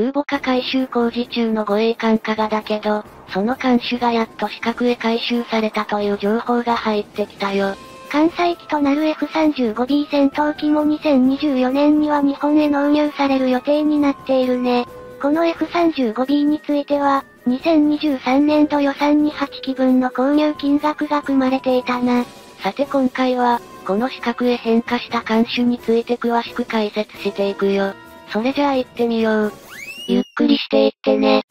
空母化改修工事中の護衛艦加賀だけど、その艦首がやっと四角へ回収されたという情報が入ってきたよ。艦載機となる F35B 戦闘機も2024年には日本へ納入される予定になっているね。この F35B については、2023年度予算に8機分の購入金額が組まれていたな。さて今回は、この四角へ変化した艦種について詳しく解説していくよ。それじゃあ行ってみよう。くりしていってね。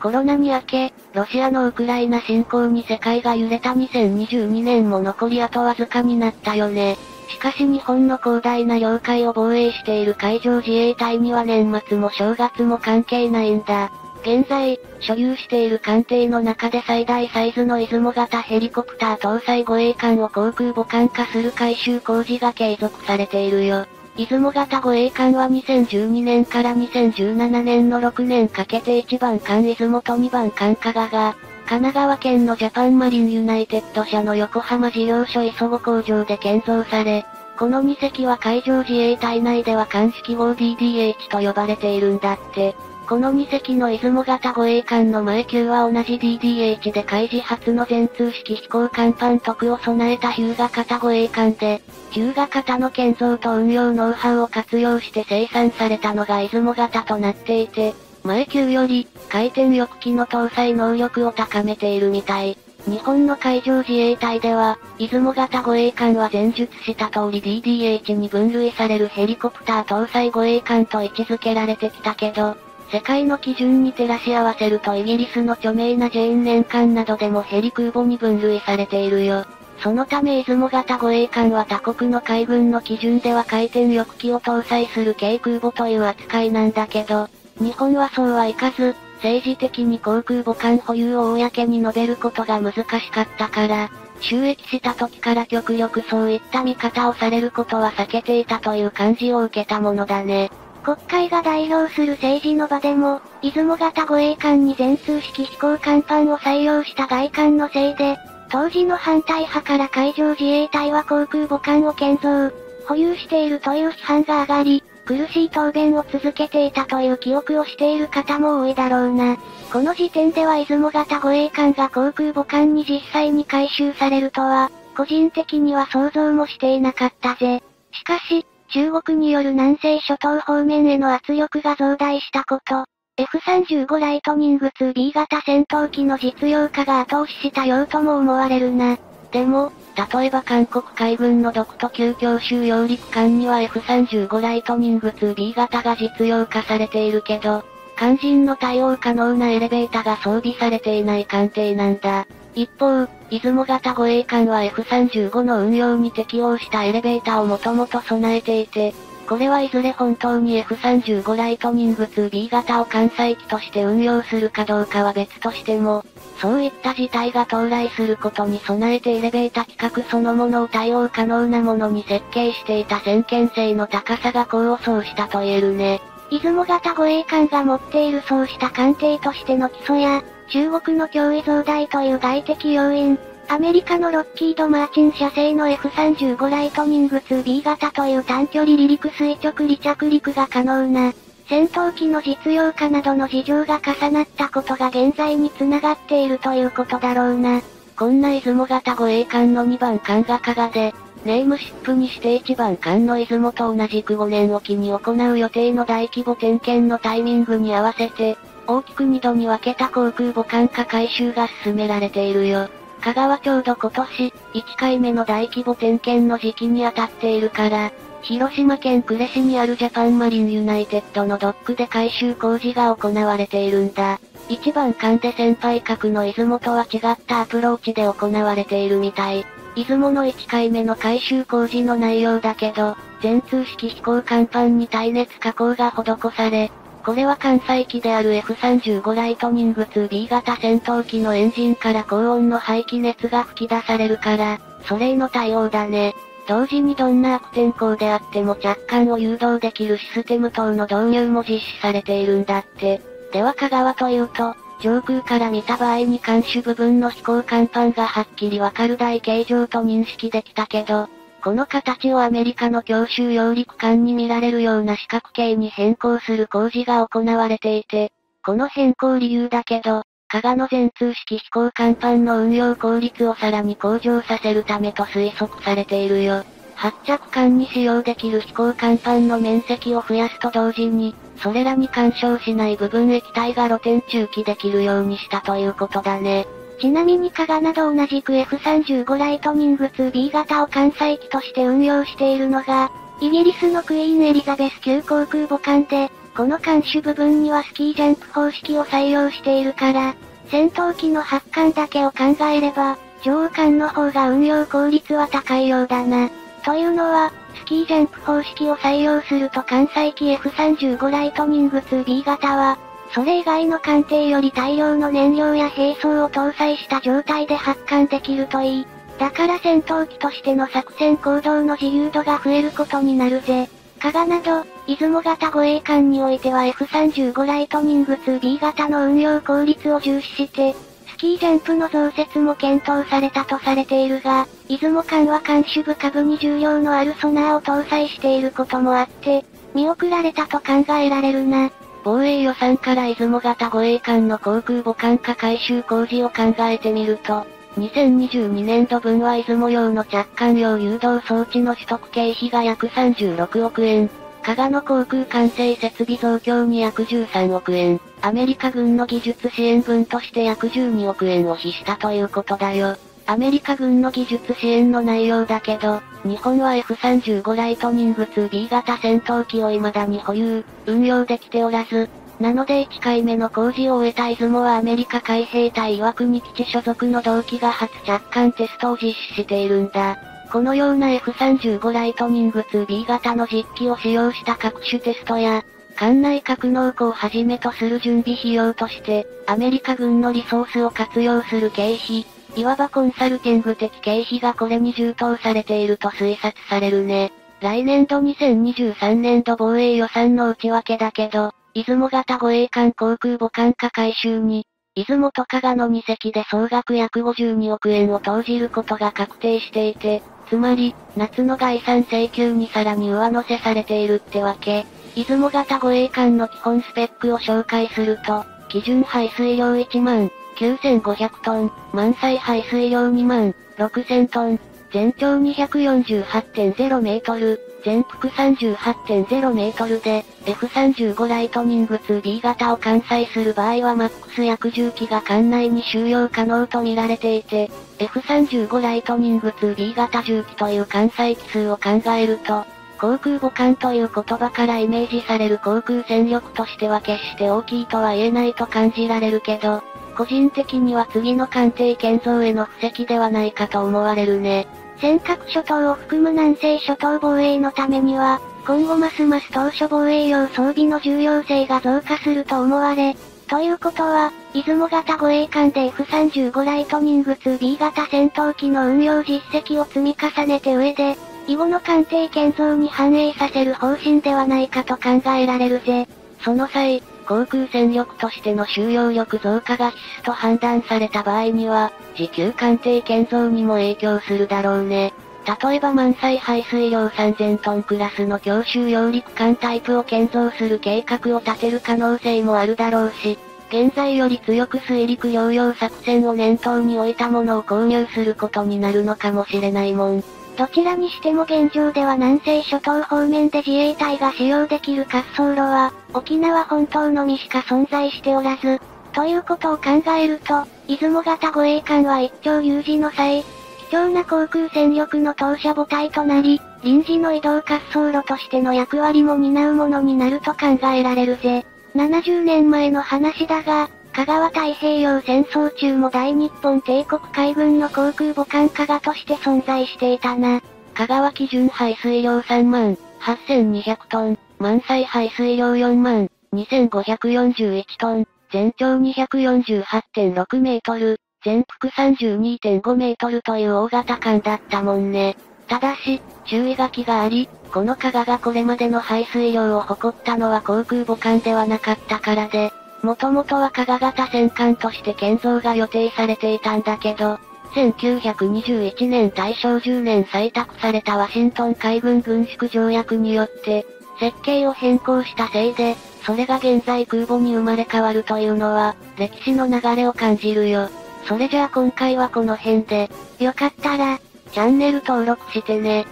コロナに明け、ロシアのウクライナ侵攻に世界が揺れた2022年も残りあとわずかになったよね。しかし日本の広大な領海を防衛している海上自衛隊には年末も正月も関係ないんだ。現在、所有している艦艇の中で最大サイズの出雲型ヘリコプター搭載護衛艦を航空母艦化する改修工事が継続されているよ。いずも型護衛艦は2012年から2017年の6年かけて1番艦いずもと2番艦かがが、神奈川県のジャパンマリンユナイテッド社の横浜事業所磯子工場で建造され、この2隻は海上自衛隊内では艦種記号 DDH と呼ばれているんだって。この2隻のいずも型護衛艦の前級は同じ DDH で海自初の全通式飛行甲板等を備えたひゅうが型護衛艦で、ヒューガ型の建造と運用ノウハウを活用して生産されたのが出雲型となっていて、前級より、回転翼機の搭載能力を高めているみたい。日本の海上自衛隊では、出雲型護衛艦は前述した通り DDH に分類されるヘリコプター搭載護衛艦と位置づけられてきたけど、世界の基準に照らし合わせるとイギリスの著名なジェーン年間などでもヘリ空母に分類されているよ。そのため出雲型護衛艦は他国の海軍の基準では回転翼機を搭載する軽空母という扱いなんだけど、日本はそうはいかず、政治的に航空母艦保有を公に述べることが難しかったから、収益した時から極力そういった見方をされることは避けていたという感じを受けたものだね。国会が代表する政治の場でも、出雲型護衛艦に全通式飛行艦板を採用した外観のせいで、当時の反対派から海上自衛隊は航空母艦を建造、保有しているという批判が上がり、苦しい答弁を続けていたという記憶をしている方も多いだろうな。この時点では出雲型護衛艦が航空母艦に実際に回収されるとは、個人的には想像もしていなかったぜ。しかし、中国による南西諸島方面への圧力が増大したこと、F35 ライトニング 2B 型戦闘機の実用化が後押ししたようとも思われるな。でも、例えば韓国海軍の独都級強襲揚陸艦には F35 ライトニング 2B 型が実用化されているけど、肝心の対応可能なエレベーターが装備されていない艦艇なんだ。一方、出雲型護衛艦は F35 の運用に適応したエレベーターをもともと備えていて、これはいずれ本当に F35 ライトニング 2B 型を艦載機として運用するかどうかは別としても、そういった事態が到来することに備えてエレベーター規格そのものを対応可能なものに設計していた先見性の高さが功を奏したと言えるね。出雲型護衛艦が持っているそうした艦艇としての基礎や、中国の脅威増大という外的要因、アメリカのロッキード・マーチン社製の F35 ライトニング 2B 型という短距離離陸垂直離着陸が可能な、戦闘機の実用化などの事情が重なったことが現在に繋がっているということだろうな。こんな出雲型護衛艦の2番艦が加賀で、ネームシップにして1番艦の出雲と同じく5年おきに行う予定の大規模点検のタイミングに合わせて、大きく2度に分けた航空母艦化改修が進められているよ。香川ちょうど今年、1回目の大規模点検の時期に当たっているから、広島県呉市にあるジャパンマリンユナイテッドのドックで改修工事が行われているんだ。一番艦で先輩格のいずもとは違ったアプローチで行われているみたい。いずもの1回目の改修工事の内容だけど、全通式飛行甲板に耐熱加工が施され、これは艦載機である F35 ライトニング 2B 型戦闘機のエンジンから高温の排気熱が吹き出されるから、それへの対応だね。同時にどんな悪天候であっても着艦を誘導できるシステム等の導入も実施されているんだって。では香川というと、上空から見た場合に艦首部分の飛行甲板がはっきりわかる台形状と認識できたけど、この形をアメリカの強襲揚陸艦に見られるような四角形に変更する工事が行われていて、この変更理由だけど、加賀の全通式飛行甲板の運用効率をさらに向上させるためと推測されているよ。発着艦に使用できる飛行甲板の面積を増やすと同時に、それらに干渉しない部分液体が露天中期できるようにしたということだね。ちなみに加賀など同じく F35 ライトニング 2B 型を艦載機として運用しているのが、イギリスのクイーンエリザベス級航空母艦で、この艦首部分にはスキージャンプ方式を採用しているから、戦闘機の発艦だけを考えれば、上艦の方が運用効率は高いようだな。というのは、スキージャンプ方式を採用すると艦載機 F35 ライトニング 2B 型は、それ以外の艦艇より大量の燃料や兵装を搭載した状態で発艦できるといい。だから戦闘機としての作戦行動の自由度が増えることになるぜ。加賀など、出雲型護衛艦においては F35 ライトニング 2B 型の運用効率を重視して、スキージャンプの増設も検討されたとされているが、出雲艦は艦首部下部に重量のあるソナーを搭載していることもあって、見送られたと考えられるな。防衛予算から出雲型護衛艦の航空母艦化改修工事を考えてみると、2022年度分は出雲用の着艦用誘導装置の取得経費が約36億円。加賀の航空管制設備増強に約13億円。アメリカ軍の技術支援分として約12億円を費したということだよ。アメリカ軍の技術支援の内容だけど、日本は F35 ライトニング 2B 型戦闘機を未だに保有、運用できておらず、なので1回目の工事を終えた出雲はアメリカ海兵隊岩国基地所属の同期が初着艦テストを実施しているんだ。このような F35 ライトニング 2B 型の実機を使用した各種テストや、艦内格納庫をはじめとする準備費用として、アメリカ軍のリソースを活用する経費、いわばコンサルティング的経費がこれに充当されていると推察されるね。来年度2023年度防衛予算の内訳だけど、出雲型護衛艦航空母艦化改修に、出雲と加賀の2隻で総額約52億円を投じることが確定していて、つまり、夏の概算請求にさらに上乗せされているってわけ。出雲型護衛艦の基本スペックを紹介すると、基準排水量1万9500トン、満載排水量2万6000トン、全長248.0メートル、全幅38.0メートルで、F35 ライトニング 2B 型を艦載する場合はマックス約10機が艦内に収容可能と見られていて、F35 ライトニング 2B 型10機という艦載機数を考えると、航空母艦という言葉からイメージされる航空戦力としては決して大きいとは言えないと感じられるけど、個人的には次の艦艇建造への布石ではないかと思われるね。尖閣諸島を含む南西諸島防衛のためには、今後ますます当初防衛用装備の重要性が増加すると思われ、ということは、出雲型護衛艦で F35 ライトニング 2B 型戦闘機の運用実績を積み重ねて上で、以後の艦艇建造に反映させる方針ではないかと考えられるぜ。その際、航空戦力としての収容力増加が必須と判断された場合には、自給艦艇建造にも影響するだろうね。例えば満載排水量3000トンクラスの強襲揚陸艦タイプを建造する計画を立てる可能性もあるだろうし、現在より強く水陸両用作戦を念頭に置いたものを購入することになるのかもしれないもん。どちらにしても現状では南西諸島方面で自衛隊が使用できる滑走路は、沖縄本島のみしか存在しておらず、ということを考えると、出雲型護衛艦は一丁有事の際、貴重な航空戦力の当社母体となり、臨時の移動滑走路としての役割も担うものになると考えられるぜ。70年前の話だが、香川太平洋戦争中も大日本帝国海軍の航空母艦加賀として存在していたな。香川基準排水量3万8200トン、満載排水量4万2541トン、全長248.6メートル、全幅32.5メートルという大型艦だったもんね。ただし、注意書きがあり、この加賀がこれまでの排水量を誇ったのは航空母艦ではなかったからで、もともとは加賀型戦艦として建造が予定されていたんだけど、1921年大正10年採択されたワシントン海軍軍縮条約によって、設計を変更したせいで、それが現在空母に生まれ変わるというのは、歴史の流れを感じるよ。それじゃあ今回はこの辺で、よかったら、チャンネル登録してね。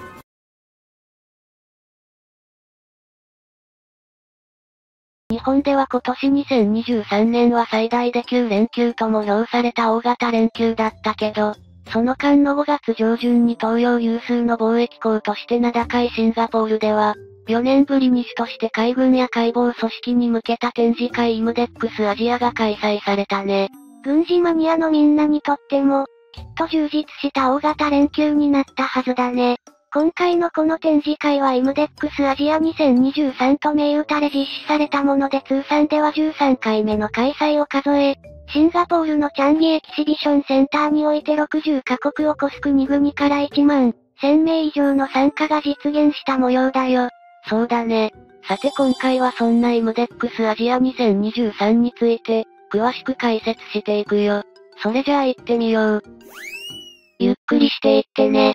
本では今年2023年は最大で9連休とも評された大型連休だったけど、その間の5月上旬に東洋有数の貿易港として名高いシンガポールでは、4年ぶりに主として海軍や海防組織に向けた展示会 IMDEX Asia が開催されたね。軍事マニアのみんなにとっても、きっと充実した大型連休になったはずだね。今回のこの展示会は IMDEX Asia 2023と銘打たれ実施されたもので通算では13回目の開催を数え、シンガポールのチャンギエキシビションセンターにおいて60カ国を超す国々から1万1000名以上の参加が実現した模様だよ。そうだね。さて今回はそんな IMDEX Asia 2023について、詳しく解説していくよ。それじゃあ行ってみよう。ゆっくりしていってね。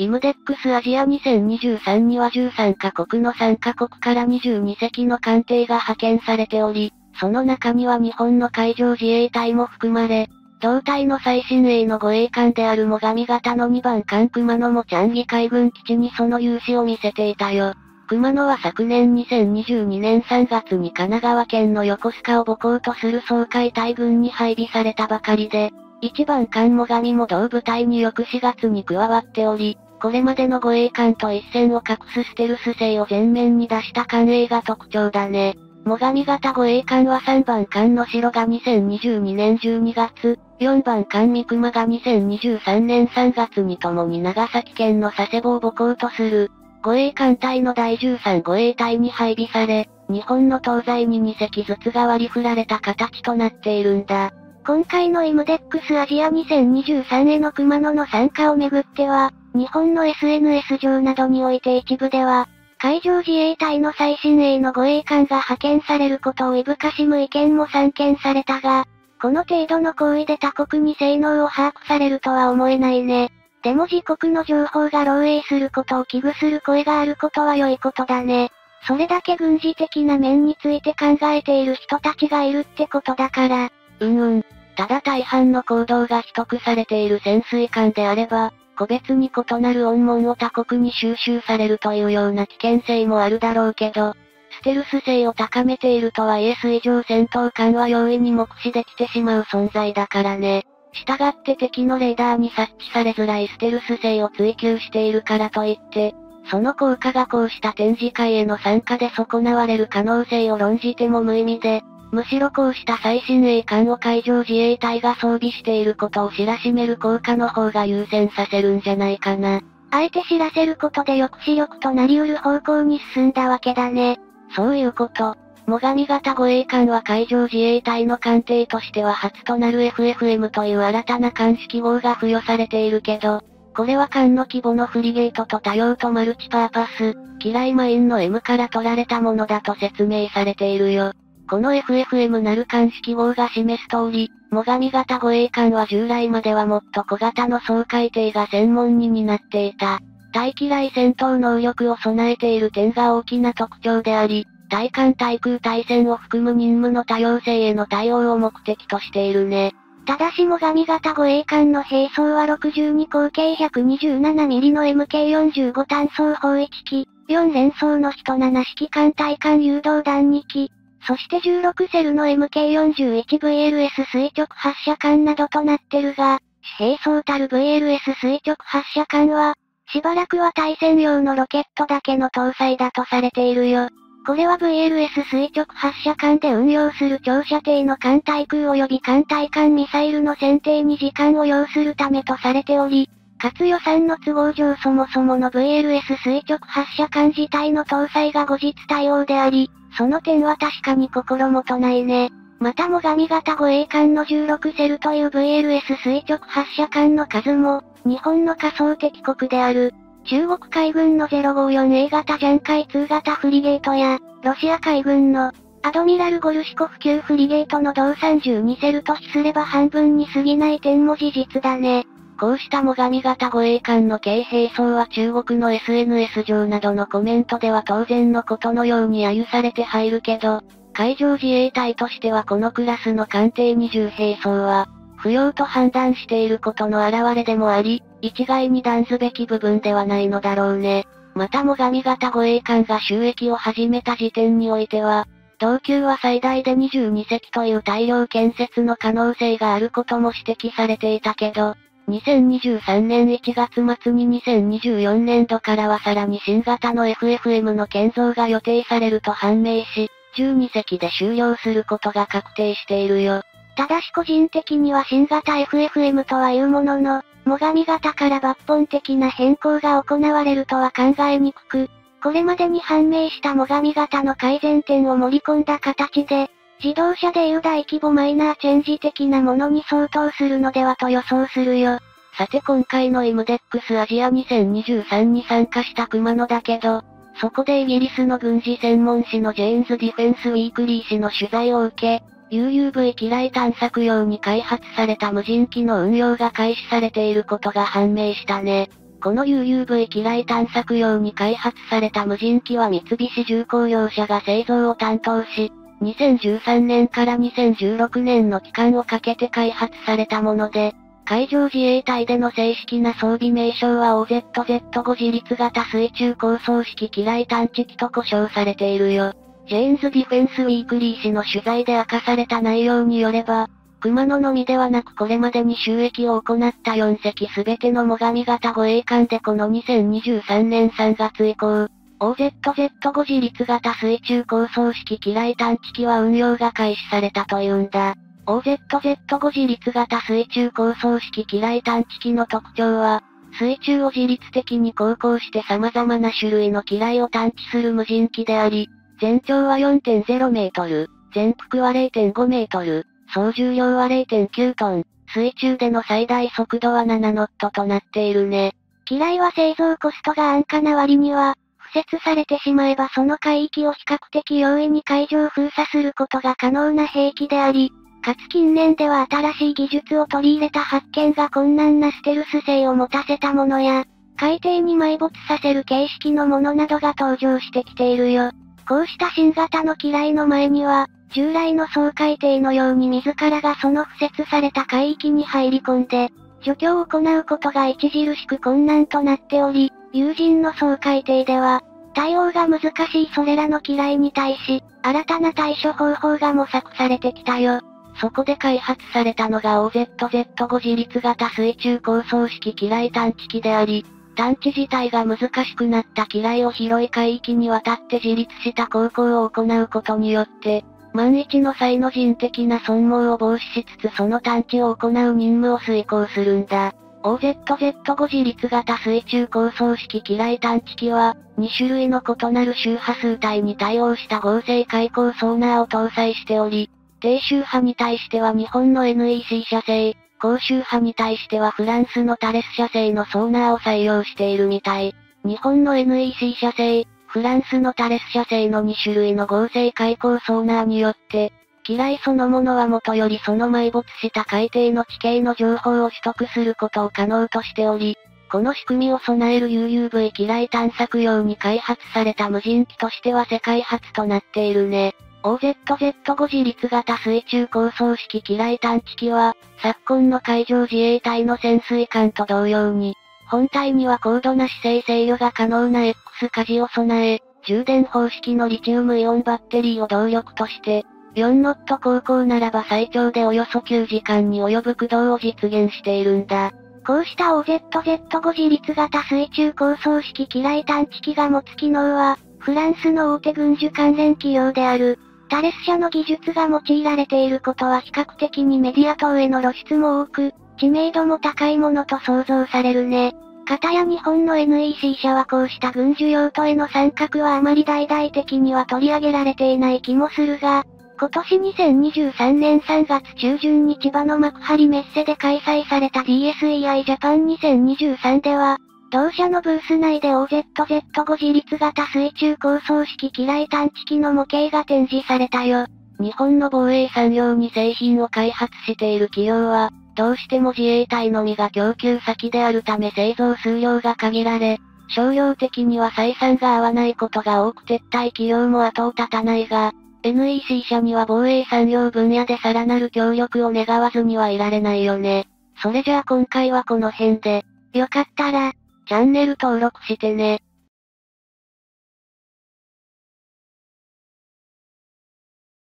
IMDEX Asia 2023には13カ国の3カ国から22隻の艦艇が派遣されており、その中には日本の海上自衛隊も含まれ、同隊の最新鋭の護衛艦である最上型の2番艦熊野もチャンギ海軍基地にその勇姿を見せていたよ。熊野は昨年2022年3月に神奈川県の横須賀を母港とする総海大軍に配備されたばかりで、1番艦最上も同部隊に翌4月に加わっており、これまでの護衛艦と一線を画すステルス性を前面に出した艦営が特徴だね。最上型護衛艦は3番艦の城が2022年12月、4番艦三熊が2023年3月に共に長崎県の佐世保を母港とする、護衛艦隊の第13護衛隊に配備され、日本の東西に2隻ずつが割り振られた形となっているんだ。今回のイムデックスアジア2023への熊野の参加をめぐっては、日本の SNS 上などにおいて一部では、海上自衛隊の最新鋭の護衛艦が派遣されることをいぶかしむ意見も散見されたが、この程度の行為で他国に性能を把握されるとは思えないね。でも自国の情報が漏洩することを危惧する声があることは良いことだね。それだけ軍事的な面について考えている人たちがいるってことだから。うんうん。ただ大半の行動が取得されている潜水艦であれば、個別に異なる音紋を他国に収集されるというような危険性もあるだろうけど、ステルス性を高めているとはいえ水上戦闘艦は容易に目視できてしまう存在だからね。従って敵のレーダーに察知されづらいステルス性を追求しているからといって、その効果がこうした展示会への参加で損なわれる可能性を論じても無意味で、むしろこうした最新鋭艦を海上自衛隊が装備していることを知らしめる効果の方が優先させるんじゃないかな。あえて知らせることで抑止力となり得る方向に進んだわけだね。そういうこと。最上型護衛艦は海上自衛隊の艦艇としては初となる FFM という新たな艦式号が付与されているけど、これは艦の規模のフリゲートと多用とマルチパーパス、機雷マインの M から取られたものだと説明されているよ。この FFM なる艦式号が示す通り、最上型護衛艦は従来まではもっと小型の総海艇が専門に担っていた。大機雷戦闘能力を備えている点が大きな特徴であり、対艦対空対戦を含む任務の多様性への対応を目的としているね。ただし最上型護衛艦の兵装は62口径 127mm の MK45 単装砲1機、4連装の人7式艦対艦誘導弾2機、そして16セルの MK41VLS 垂直発射管などとなってるが、兵装たる VLS 垂直発射管は、しばらくは対戦用のロケットだけの搭載だとされているよ。これは VLS 垂直発射管で運用する長射程の艦対空及び艦対艦ミサイルの選定に時間を要するためとされており、かつ予算の都合上そもそもの VLS 垂直発射管自体の搭載が後日対応であり、その点は確かに心もとないね。またも神型護衛艦の16セルという VLS 垂直発射艦の数も、日本の仮想敵国である、中国海軍の 054A 型ジャン海2型フリゲートや、ロシア海軍のアドミラル・ゴルシコフ級フリゲートの同32セルと比すれば半分に過ぎない点も事実だね。こうした最上型護衛艦の軽兵装は中国の SNS 上などのコメントでは当然のことのように揶揄されて入るけど、海上自衛隊としてはこのクラスの艦艇20兵装は、不要と判断していることの表れでもあり、一概に断ずべき部分ではないのだろうね。また最上型護衛艦が収益を始めた時点においては、同級は最大で22隻という大量建設の可能性があることも指摘されていたけど、2023年1月末に2024年度からはさらに新型の FFM の建造が予定されると判明し、12隻で終了することが確定しているよ。ただし個人的には新型 FFM とはいうものの、最上型から抜本的な変更が行われるとは考えにくく、これまでに判明した最上型の改善点を盛り込んだ形で、自動車でいう大規模マイナーチェンジ的なものに相当するのではと予想するよ。さて今回のイムデックスアジア2023に参加した熊野だけど、そこでイギリスの軍事専門誌の Jane's Defence Weekly 誌の取材を受け、UUV 機雷探索用に開発された無人機の運用が開始されていることが判明したね。この UUV 機雷探索用に開発された無人機は三菱重工業社が製造を担当し、2013年から2016年の期間をかけて開発されたもので、海上自衛隊での正式な装備名称は OZZ5 自律型水中航走式機雷探知機と呼称されているよ。ジェーンズ・ディフェンス・ウィークリー氏の取材で明かされた内容によれば、くまののみではなくこれまでに就役を行った4隻すべての最上型護衛艦でこの2023年3月以降、OZZ5 自律型水中航走式機雷探知機は運用が開始されたというんだ。OZZ5 自律型水中航走式機雷探知機の特徴は、水中を自律的に航行して様々な種類の機雷を探知する無人機であり、全長は4.0メートル、全幅は0.5メートル、総重量は0.9トン、水中での最大速度は7ノットとなっているね。機雷は製造コストが安価な割には、設されてしまえばその海域を比較的容易に海上封鎖することが可能な兵器であり、かつ近年では新しい技術を取り入れた発見が困難なステルス性を持たせたものや、海底に埋没させる形式のものなどが登場してきているよ。こうした新型の機雷の前には、従来の総海底のように自らがその敷設された海域に入り込んで、除去を行うことが著しく困難となっており、友人の総海底では、対応が難しいそれらの機雷に対し、新たな対処方法が模索されてきたよ。そこで開発されたのが OZZ5 自立型水中構想式機雷探知機であり、探知自体が難しくなった機雷を広い海域にわたって自立した航行を行うことによって、万一の際の人的な損耗を防止しつつその探知を行う任務を遂行するんだ。OZZ5 自立型水中構想式機雷探知機は、2種類の異なる周波数帯に対応した合成開口ソーナーを搭載しており、低周波に対しては日本の NEC 社製、高周波に対してはフランスのタレス社製のソーナーを採用しているみたい。日本の NEC 社製、フランスのタレス社製の2種類の合成開口ソーナーによって、機雷そのものは元よりその埋没した海底の地形の情報を取得することを可能としており、この仕組みを備える UUV 機雷探索用に開発された無人機としては世界初となっているね。OZZ5 自立型水中構想式機雷探知機は、昨今の海上自衛隊の潜水艦と同様に、本体には高度な姿勢制御が可能な X 舵を備え、充電方式のリチウムイオンバッテリーを動力として、4ノット航行ならば最長でおよそ9時間に及ぶ駆動を実現しているんだ。こうした OZZ5 自立型水中構想式機雷探知機が持つ機能は、フランスの大手軍需関連企業である、タレス社の技術が用いられていることは比較的にメディア等への露出も多く、知名度も高いものと想像されるね。かたや日本の NEC 社はこうした軍需用途への参画はあまり大々的には取り上げられていない気もするが、今年2023年3月中旬に千葉の幕張メッセで開催された DSEI ジャパン2023では、同社のブース内で OZZ5 自立型水中構想式機雷探知機の模型が展示されたよ。日本の防衛産業に製品を開発している企業は、どうしても自衛隊のみが供給先であるため製造数量が限られ、商業的には採算が合わないことが多く撤退企業も後を絶たないが、NEC 社には防衛産業分野でさらなる協力を願わずにはいられないよね。それじゃあ今回はこの辺で、よかったら、チャンネル登録してね。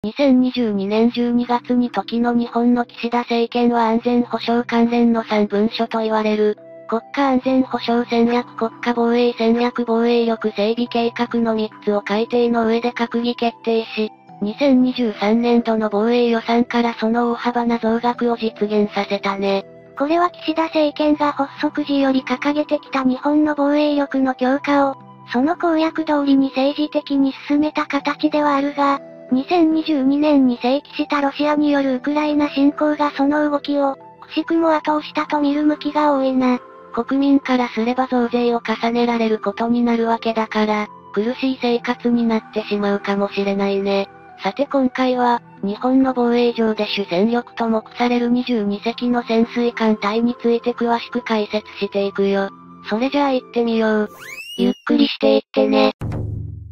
2022年12月に時の日本の岸田政権は安全保障関連の3文書と言われる、国家安全保障戦略国家防衛戦略防衛力整備計画の3つを改定の上で閣議決定し、2023年度の防衛予算からその大幅な増額を実現させたね。これは岸田政権が発足時より掲げてきた日本の防衛力の強化を、その公約通りに政治的に進めた形ではあるが、2022年に正規したロシアによるウクライナ侵攻がその動きを、くしくも後押したと見る向きが多いな。国民からすれば増税を重ねられることになるわけだから、苦しい生活になってしまうかもしれないね。さて今回は、日本の防衛上で主戦力と目される22隻の潜水艦隊について詳しく解説していくよ。それじゃあ行ってみよう。ゆっくりしていってね。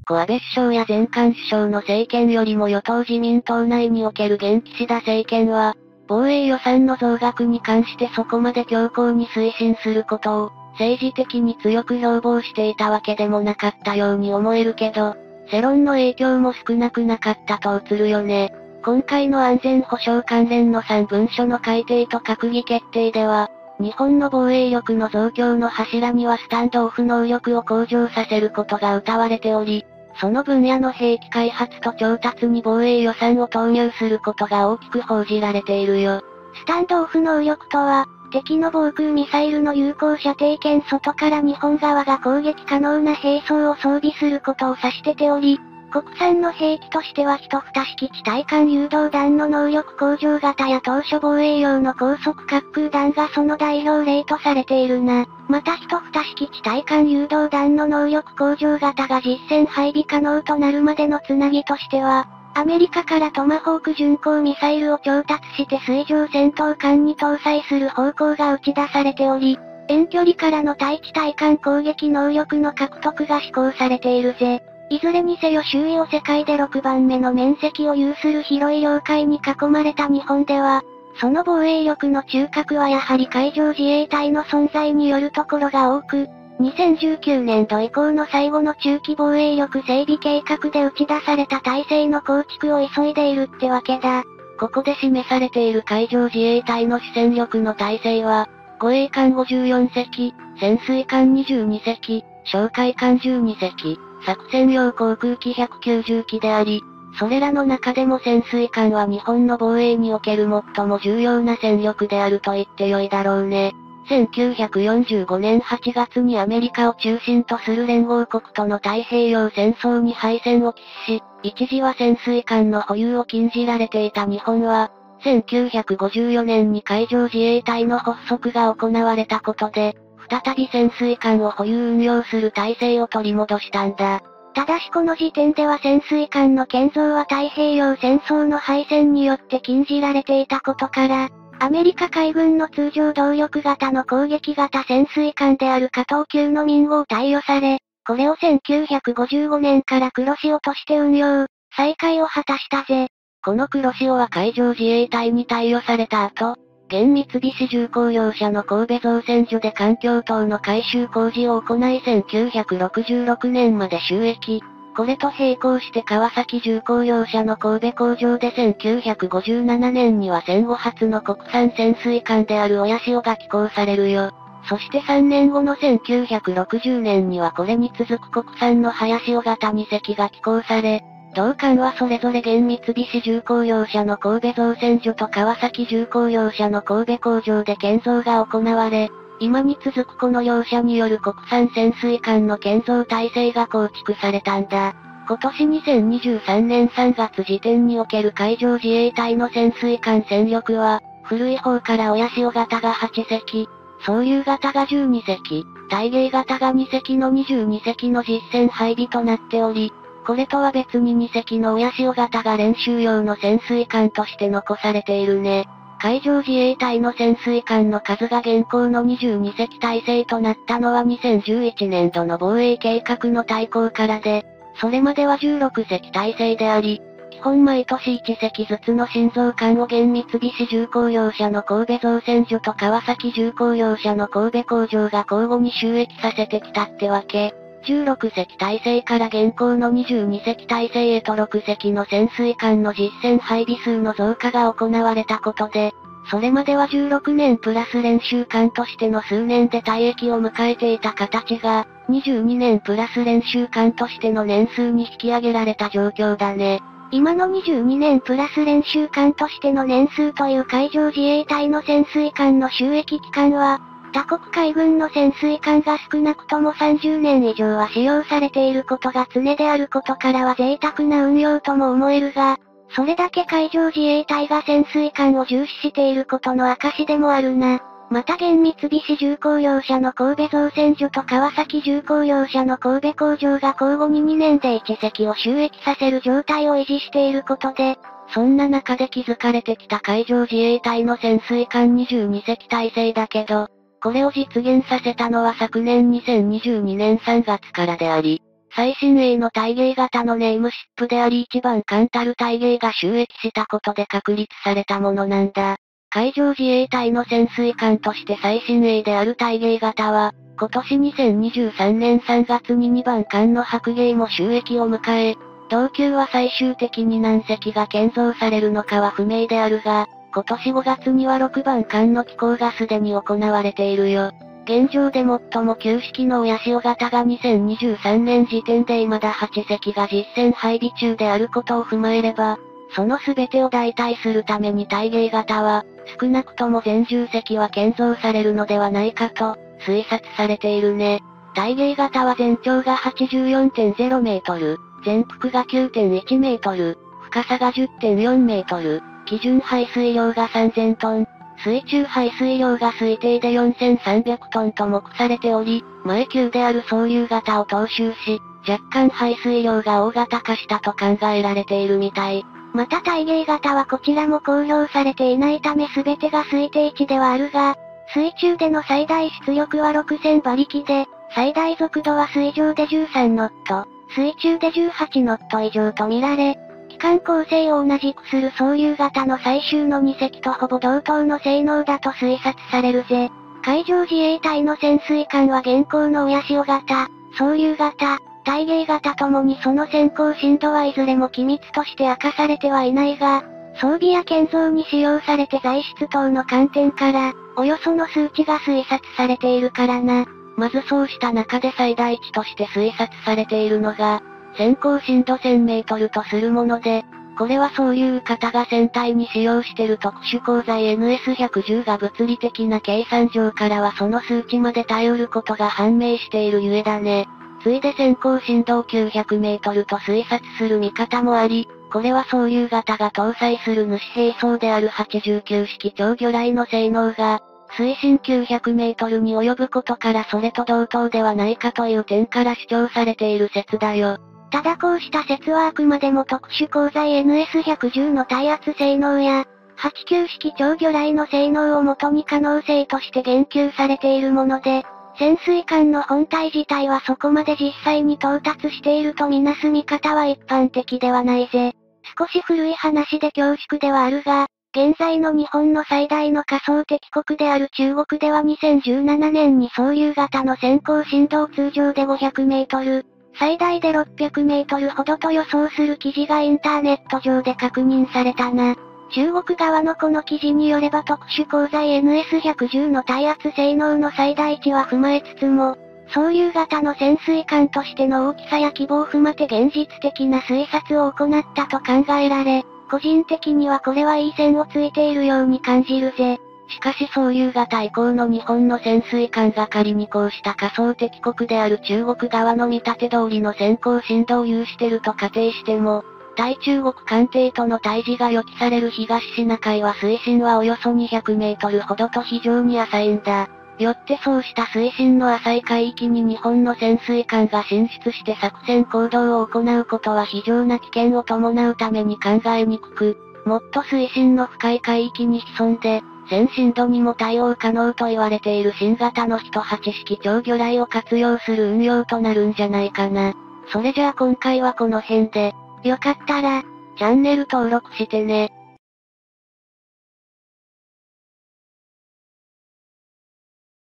小安倍首相や前官首相の政権よりも与党自民党内における現岸田政権は、防衛予算の増額に関してそこまで強硬に推進することを、政治的に強く標榜していたわけでもなかったように思えるけど、世論の影響も少なくなかったと映るよね。今回の安全保障関連の3文書の改定と閣議決定では、日本の防衛力の増強の柱にはスタンドオフ能力を向上させることが謳われており、その分野の兵器開発と調達に防衛予算を投入することが大きく報じられているよ。スタンドオフ能力とは、敵の防空ミサイルの有効射程圏外から日本側が攻撃可能な兵装を装備することを指してており、国産の兵器としては一蓋式地対艦誘導弾の能力向上型や当初防衛用の高速滑空弾がその代表例とされているな。また一蓋式地対艦誘導弾の能力向上型が実戦配備可能となるまでのつなぎとしては、アメリカからトマホーク巡航ミサイルを調達して水上戦闘艦に搭載する方向が打ち出されており、遠距離からの対地対艦攻撃能力の獲得が施行されているぜ。いずれにせよ周囲を世界で6番目の面積を有する広い領海に囲まれた日本では、その防衛力の中核はやはり海上自衛隊の存在によるところが多く、2019年度以降の最後の中期防衛力整備計画で打ち出された体制の構築を急いでいるってわけだ。ここで示されている海上自衛隊の主戦力の体制は、護衛艦54隻、潜水艦22隻、哨戒艦12隻、作戦用航空機190機であり、それらの中でも潜水艦は日本の防衛における最も重要な戦力であると言ってよいだろうね。1945年8月にアメリカを中心とする連合国との太平洋戦争に敗戦を喫し、一時は潜水艦の保有を禁じられていた日本は、1954年に海上自衛隊の発足が行われたことで、再び潜水艦を保有運用する体制を取り戻したんだ。ただしこの時点では潜水艦の建造は太平洋戦争の敗戦によって禁じられていたことから、アメリカ海軍の通常動力型の攻撃型潜水艦である加藤級の民号貸与され、これを1955年から黒潮として運用、再開を果たしたぜ。この黒潮は海上自衛隊に貸与された後、現三菱重工業者の神戸造船所で環境等の改修工事を行い1966年まで収益。これと並行して川崎重工業者の神戸工場で1957年には戦後初の国産潜水艦である親潮が寄港されるよ。そして3年後の1960年にはこれに続く国産の早潮型2隻が寄港され、同艦はそれぞれ現三菱重工業者の神戸造船所と川崎重工業者の神戸工場で建造が行われ、今に続くこの両者による国産潜水艦の建造体制が構築されたんだ。今年2023年3月時点における海上自衛隊の潜水艦戦力は、古い方から親潮型が8隻、総流型が12隻、大芸型が2隻の22隻の実戦配備となっており、これとは別に2隻の親潮型が練習用の潜水艦として残されているね。海上自衛隊の潜水艦の数が現行の22隻体制となったのは2011年度の防衛計画の対抗からで、それまでは16隻体制であり、基本毎年1隻ずつの心臓艦を現三菱重工業者の神戸造船所と川崎重工業者の神戸工場が交互に収益させてきたってわけ。16隻体制から現行の22隻体制へと6隻の潜水艦の実戦配備数の増加が行われたことで、それまでは16年プラス練習艦としての数年で退役を迎えていた形が、22年プラス練習艦としての年数に引き上げられた状況だね。今の22年プラス練習艦としての年数という海上自衛隊の潜水艦の収益期間は、他国海軍の潜水艦が少なくとも30年以上は使用されていることが常であることからは贅沢な運用とも思えるが、それだけ海上自衛隊が潜水艦を重視していることの証でもあるな。また現三菱重工業者の神戸造船所と川崎重工業者の神戸工場が交互に2年で1隻を収益させる状態を維持していることで、そんな中で築かれてきた海上自衛隊の潜水艦22隻体制だけど、これを実現させたのは昨年2022年3月からであり、最新鋭の体芸型のネームシップであり一番簡たる体芸が収益したことで確立されたものなんだ。海上自衛隊の潜水艦として最新鋭である体芸型は、今年2023年3月に2番艦の白芸も収益を迎え、同級は最終的に何隻が建造されるのかは不明であるが、今年5月には6番艦の機構がすでに行われているよ。現状で最も旧式の親潮型が2023年時点で未だ8隻が実戦配備中であることを踏まえれば、その全てを代替するために体芸型は、少なくとも全10隻は建造されるのではないかと、推察されているね。体芸型は全長が84.0メートル、全幅が9.1メートル、深さが10.4メートル、基準排水量が3000トン、水中排水量が推定で4300トンと目されており、前級である総流型を踏襲し、若干排水量が大型化したと考えられているみたい。また体芸型はこちらも公表されていないため全てが推定値ではあるが、水中での最大出力は6000馬力で、最大速度は水上で13ノット、水中で18ノット以上とみられ、機関構成を同じくする総流型の最終の2隻とほぼ同等の性能だと推察されるぜ。海上自衛隊の潜水艦は現行の親潮型、総流型、体芸型ともにその先行深度はいずれも機密として明かされてはいないが、装備や建造に使用されて材質等の観点から、およその数値が推察されているからな。まずそうした中で最大値として推察されているのが、先行深度1000メートルとするもので、これはそういう方が船体に使用してる特殊鋼材 NS110 が物理的な計算上からはその数値まで頼ることが判明しているゆえだね。ついで先行振動900メートルと推察する見方もあり、これはそういう型が搭載する主兵装である89式超魚雷の性能が、水深900メートルに及ぶことからそれと同等ではないかという点から主張されている説だよ。ただこうした説はあくまでも特殊鋼材 NS110 の耐圧性能や、89式超魚雷の性能をもとに可能性として言及されているもので、潜水艦の本体自体はそこまで実際に到達しているとみなす見方は一般的ではないぜ。少し古い話で恐縮ではあるが、現在の日本の最大の仮想敵国である中国では2017年に総流型の先行振動通常で500メートル、最大で600メートルほどと予想する記事がインターネット上で確認されたな。中国側のこの記事によれば特殊鋼材 NS110 の耐圧性能の最大値は踏まえつつも、総流型の潜水艦としての大きさや規模を踏まて現実的な推察を行ったと考えられ、個人的にはこれはいい線をついているように感じるぜ。しかし総流型以降の日本の潜水艦が仮にこうした仮想敵国である中国側の見立て通りの先行振動を有してると仮定しても、対中国艦艇との対峙が予期される東シナ海は水深はおよそ200メートルほどと非常に浅いんだ。よってそうした水深の浅い海域に日本の潜水艦が進出して作戦行動を行うことは非常な危険を伴うために考えにくく、もっと水深の深い海域に潜んで、先進度にも対応可能と言われている新型の人8式超魚雷を活用する運用となるんじゃないかな。それじゃあ今回はこの辺で、よかったら、チャンネル登録してね。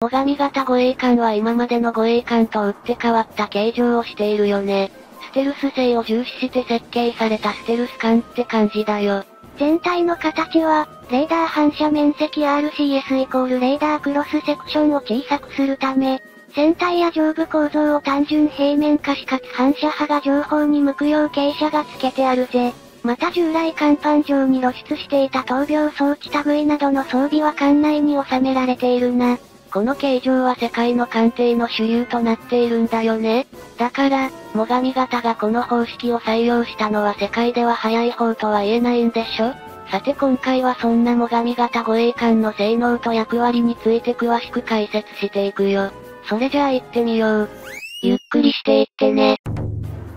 最上型護衛艦は今までの護衛艦と打って変わった形状をしているよね。ステルス性を重視して設計されたステルス艦って感じだよ。全体の形は、レーダー反射面積 RCS イコールレーダークロスセクションを小さくするため、船体や上部構造を単純平面化しかつ反射波が情報に向くよう傾斜がつけてあるぜ。また従来甲板上に露出していた闘病装置類などの装備は艦内に収められているな。この形状は世界の艦艇の主流となっているんだよね。だから、最上型がこの方式を採用したのは世界では早い方とは言えないんでしょ？さて今回はそんな最上型護衛艦の性能と役割について詳しく解説していくよ。それじゃあ行ってみよう。ゆっくりしていってね。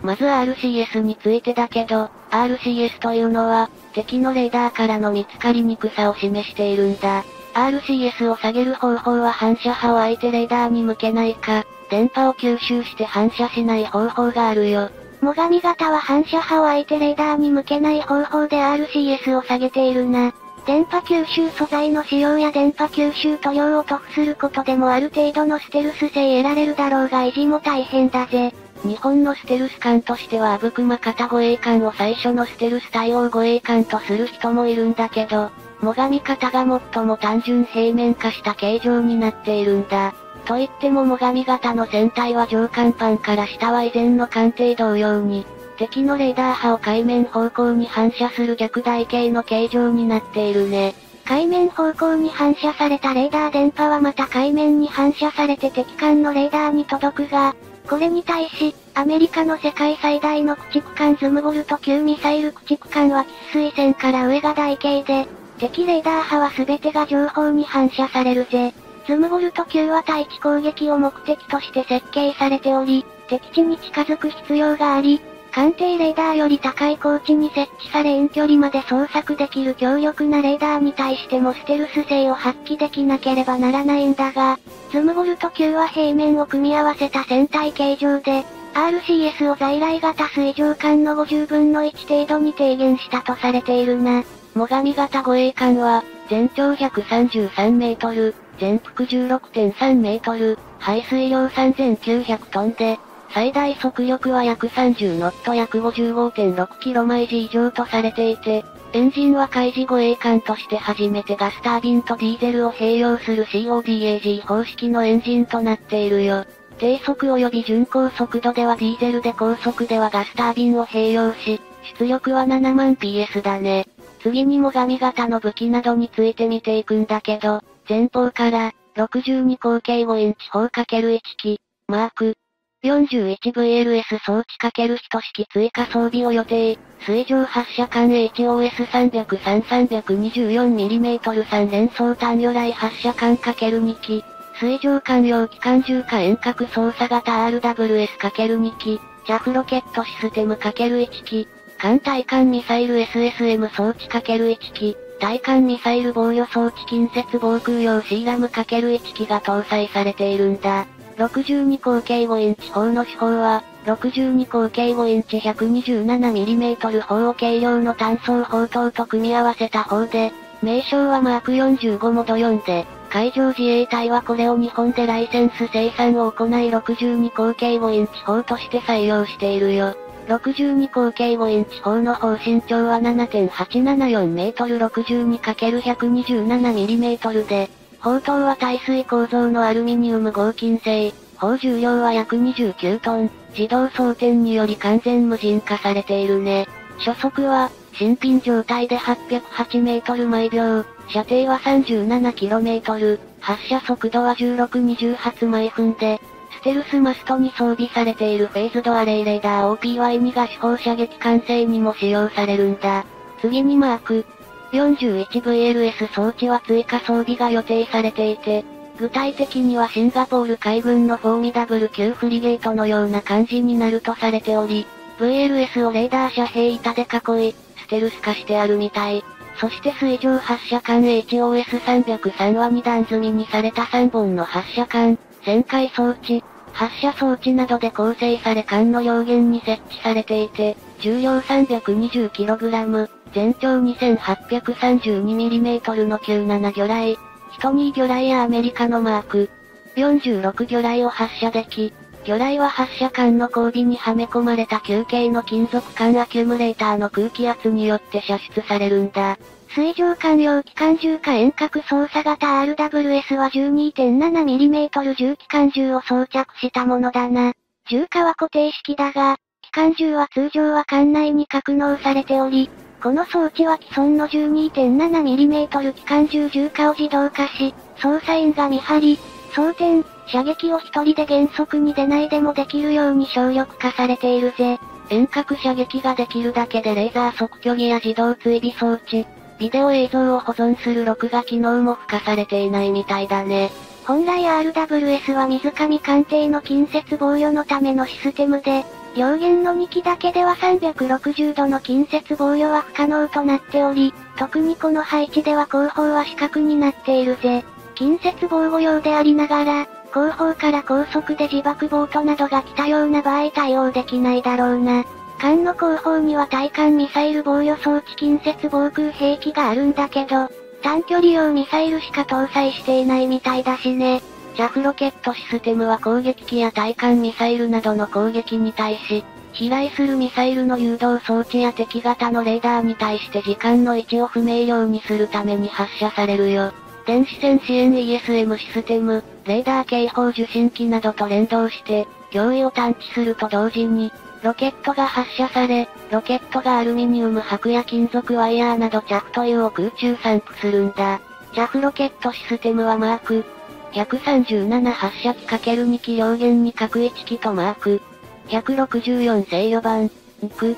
まず RCS についてだけど、RCS というのは、敵のレーダーからの見つかりにくさを示しているんだ。RCS を下げる方法は反射波を相手レーダーに向けないか、電波を吸収して反射しない方法があるよ。最上型は反射波を相手レーダーに向けない方法で RCS を下げているな。電波吸収素材の使用や電波吸収塗料を塗布することでもある程度のステルス性得られるだろうが維持も大変だぜ。日本のステルス艦としては阿武隈型護衛艦を最初のステルス対応護衛艦とする人もいるんだけど、最上方が最も単純平面化した形状になっているんだ。と言っても最上型の船体は上甲板から下は以前の艦艇同様に、敵のレーダー波を海面方向に反射する逆台形の形状になっているね。海面方向に反射されたレーダー電波はまた海面に反射されて敵艦のレーダーに届くが、これに対し、アメリカの世界最大の駆逐艦ズムボルト級ミサイル駆逐艦は喫水線から上が台形で、敵レーダー波は全てが情報に反射されるぜ。ズムボルト級は対地攻撃を目的として設計されており、敵地に近づく必要があり、艦艇レーダーより高い高地に設置され遠距離まで捜索できる強力なレーダーに対してもステルス性を発揮できなければならないんだが、ズムボルト級は平面を組み合わせた船体形状で、RCS を在来型水上艦の50分の1程度に低減したとされているな。最上型護衛艦は、全長133メートル、全幅16.3メートル、排水量3900トンで、最大速力は約30ノット約55.6キロ毎時以上とされていて、エンジンは海事護衛艦として初めてガスタービンとディーゼルを併用する CODAG 方式のエンジンとなっているよ。低速及び巡航速度ではディーゼルで高速ではガスタービンを併用し、出力は7万 PS だね。次に最上型の武器などについて見ていくんだけど、前方から、62口径5インチ砲 ×1 機、マーク、41VLS 装置 ×1 式追加装備を予定、水上発射管 HOS303-324mm 連装単魚雷発射管 ×2 機、水上艦用機関銃火遠隔操作型 RWS×2 機、ジャフロケットシステム ×1 機、艦対艦ミサイル SSM 装置 ×1 機、対艦ミサイル防御装置近接防空用シーラム ×1 機が搭載されているんだ。62口径5インチ砲の手法は、62口径5インチ 127mm 砲を軽量の単装砲塔と組み合わせた砲で、名称はマーク45モド4で、海上自衛隊はこれを日本でライセンス生産を行い62口径5インチ砲として採用しているよ。62口径5インチ砲の砲身長は7.874メートル 62×127mm で、砲塔は耐水構造のアルミニウム合金製、砲重量は約29トン、自動装填により完全無人化されているね。初速は、新品状態で808メートル毎秒、射程は 37km、発射速度は16-20発毎分で、ステルスマストに装備されているフェーズドアレイレーダー OPY2 が主砲射撃管制にも使用されるんだ。次にマーク。41VLS 装置は追加装備が予定されていて、具体的にはシンガポール海軍のフォーミダブル級フリゲートのような感じになるとされており、VLS をレーダー遮蔽板で囲い、ステルス化してあるみたい。そして水上発射管 HOS303 は2段積みにされた3本の発射管、旋回装置、発射装置などで構成され管の両舷に設置されていて、重量 320kg、全長 2832mm の97魚雷、ヒトニー魚雷やアメリカのマーク、46魚雷を発射でき、魚雷は発射管の後尾にはめ込まれた球形の金属管アキュムレーターの空気圧によって射出されるんだ。水上艦用機関銃か遠隔操作型 RWS は 12.7mm 重機関銃を装着したものだな。重火は固定式だが、機関銃は通常は艦内に格納されており、この装置は既存の 12.7mm 機関銃重火を自動化し、操作員が見張り、装填、射撃を一人で原則に出ないでもできるように省力化されているぜ。遠隔射撃ができるだけでレーザー測距儀や自動追尾装置、ビデオ映像を保存する録画機能も付加されていないみたいだね。本来 RWS は水上艦艇の近接防御のためのシステムで、両舷の2機だけでは360度の近接防御は不可能となっており、特にこの配置では後方は死角になっているぜ。近接防護用でありながら、後方から高速で自爆ボートなどが来たような場合対応できないだろうな。艦の後方には対艦ミサイル防御装置近接防空兵器があるんだけど、短距離用ミサイルしか搭載していないみたいだしね。ジャフロケットシステムは攻撃機や対艦ミサイルなどの攻撃に対し、飛来するミサイルの誘導装置や敵型のレーダーに対して時間の位置を不明瞭にするために発射されるよ。電子戦支援 ESM システム、レーダー警報受信機などと連動して、脅威を探知すると同時に、ロケットが発射され、ロケットがアルミニウム箔や金属ワイヤーなどチャフト油を空中散布するんだ。チャフロケットシステムはマーク、137発射機 ×2 機両舷に各1機とマーク、164制御盤、ク、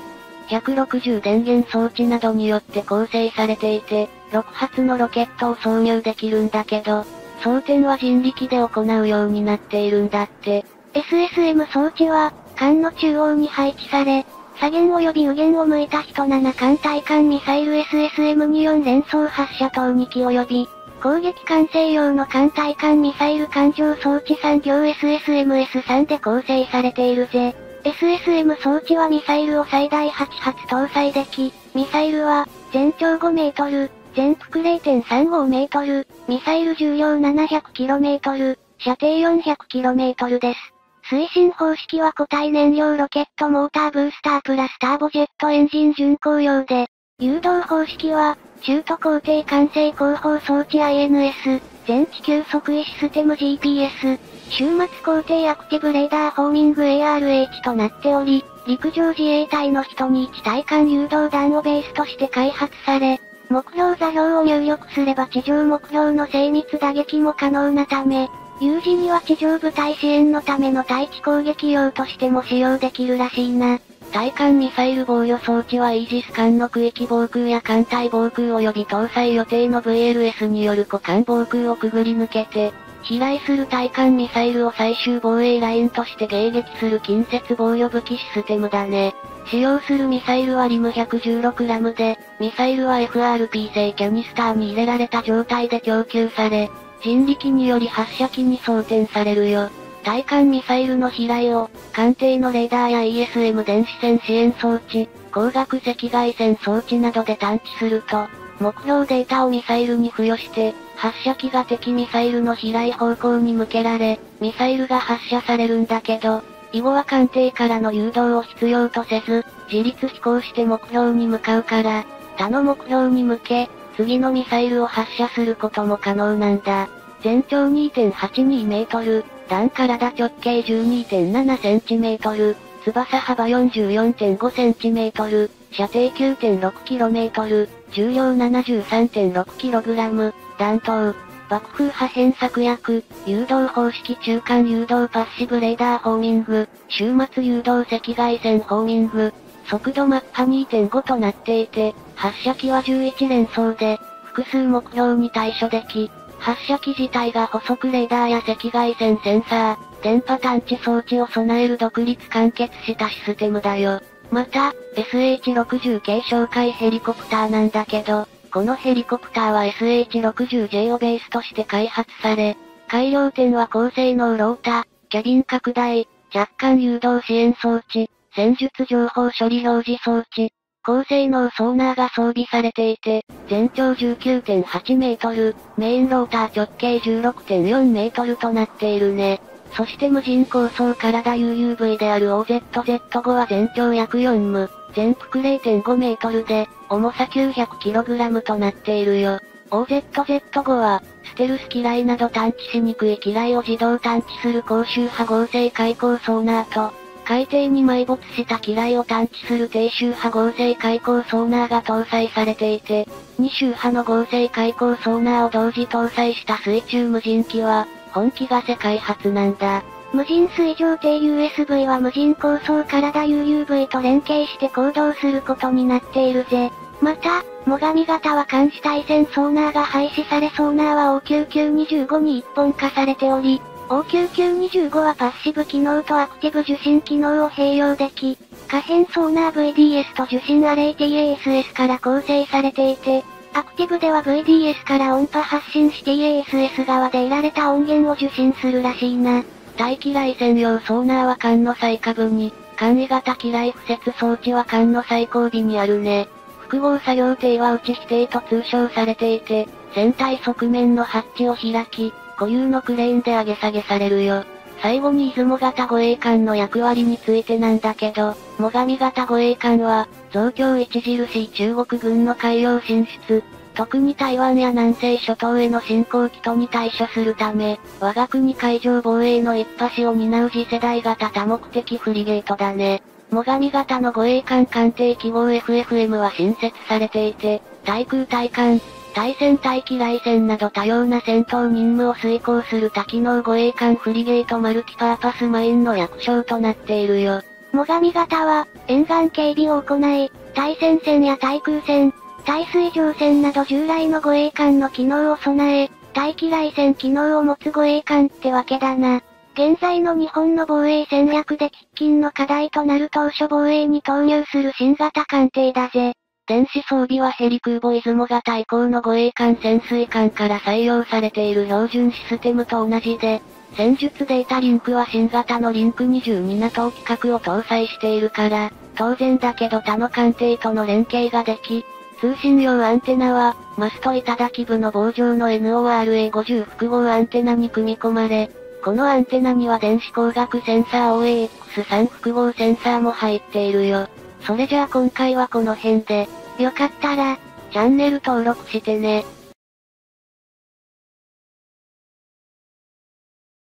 160電源装置などによって構成されていて、6発のロケットを挿入できるんだけど、装填は人力で行うようになっているんだって。SSM 装置は、艦の中央に配置され、左舷及び右舷を向いた人7艦対艦ミサイル SSM24 連装発射等2機及び、攻撃管制用の艦対艦ミサイル艦上装置産業 SSMS3 で構成されているぜ。SSM 装置はミサイルを最大8発搭載でき、ミサイルは、全長5メートル、全幅0.35メートル、ミサイル重量 700km、射程 400km です。推進方式は固体燃料ロケットモーターブースタープラスターボジェットエンジン巡航用で、誘導方式は、中途工程完成後方装置 INS、全地球測位システム GPS、終末工程アクティブレーダーホーミング ARH となっており、陸上自衛隊の人に1対艦誘導弾をベースとして開発され、目標座標を入力すれば地上目標の精密打撃も可能なため、有事には地上部隊支援のための対地攻撃用としても使用できるらしいな。対艦ミサイル防御装置はイージス艦の区域防空や艦隊防空及び搭載予定の VLS による股間防空をくぐり抜けて、飛来する対艦ミサイルを最終防衛ラインとして迎撃する近接防御武器システムだね。使用するミサイルはリム116ラムで、ミサイルは FRP 製キャニスターに入れられた状態で供給され、人力により発射機に装填されるよ。対艦ミサイルの飛来を、艦艇のレーダーや ESM 電子戦支援装置、光学赤外線装置などで探知すると、目標データをミサイルに付与して、発射機が敵ミサイルの飛来方向に向けられ、ミサイルが発射されるんだけど、以後は艦艇からの誘導を必要とせず、自立飛行して目標に向かうから、他の目標に向け、次のミサイルを発射することも可能なんだ。全長2.82メートル、弾体直径 12.7cm、翼幅 44.5cm、射程 9.6km、重量 73.6kg、弾頭、爆風破片策略、誘導方式中間誘導パッシブレーダーホーミング、終末誘導赤外線ホーミング、速度マッハ2.5となっていて、発射機は11連装で、複数目標に対処でき、発射機自体が補足レーダーや赤外線センサー、電波探知装置を備える独立完結したシステムだよ。また、SH-60 系哨戒ヘリコプターなんだけど、このヘリコプターは SH-60J をベースとして開発され、改良点は高性能ローター、キャビン拡大、若干誘導支援装置、戦術情報処理表示装置、高性能ソーナーが装備されていて、全長19.8メートル、メインローター直径16.4メートルとなっているね。そして無人高層体 UUV である OZZ5 は全長約4ム、全幅0.5メートルで、重さ 900kg となっているよ。OZZ5 は、ステルス機雷など探知しにくい機雷を自動探知する高周波合成開口ソーナーと、海底に埋没した機雷を探知する低周波合成開口ソーナーが搭載されていて、2周波の合成開口ソーナーを同時搭載した水中無人機は、本気が世界初なんだ。無人水上艇 USV は無人高層体 UUV と連携して行動することになっているぜ。また、最上型は監視対戦ソーナーが廃止されソーナーは OQQ25 に一本化されており、OQQ25 はパッシブ機能とアクティブ受信機能を併用でき、可変ソーナー VDS と受信アレイ TASS から構成されていて、アクティブでは VDS から音波発信し TASS 側で得られた音源を受信するらしいな。大機雷専用ソーナーは艦の最下部に、簡易型機雷敷設装置は艦の最後尾にあるね。複合作業艇は内否定と通称されていて、船体側面のハッチを開き、固有のクレーンで上げ下げされるよ。最後に出雲型護衛艦の役割についてなんだけど、最上型護衛艦は、増強著しい中国軍の海洋進出、特に台湾や南西諸島への侵攻機とに対処するため、我が国海上防衛の一端を担う次世代型多目的フリゲートだね。最上型の護衛艦艦艇記号 FFM は新設されていて、対空対艦、対戦対機雷戦など多様な戦闘任務を遂行する多機能護衛艦フリゲートマルチパーパスマインの略称となっているよ。最上型は、沿岸警備を行い、対戦戦や対空戦、対水上戦など従来の護衛艦の機能を備え、対機雷戦機能を持つ護衛艦ってわけだな。現在の日本の防衛戦略で喫緊の課題となる当初防衛に投入する新型艦艇だぜ。電子装備はヘリ空母出雲型以降の護衛艦潜水艦から採用されている標準システムと同じで、戦術データリンクは新型のリンク22 NATO 規格を搭載しているから、当然だけど他の艦艇との連携ができ、通信用アンテナは、マスト頂き部の棒状の NORA50 複合アンテナに組み込まれ、このアンテナには電子光学センサー OAX3 複合センサーも入っているよ。それじゃあ今回はこの辺で、よかったら、チャンネル登録してね。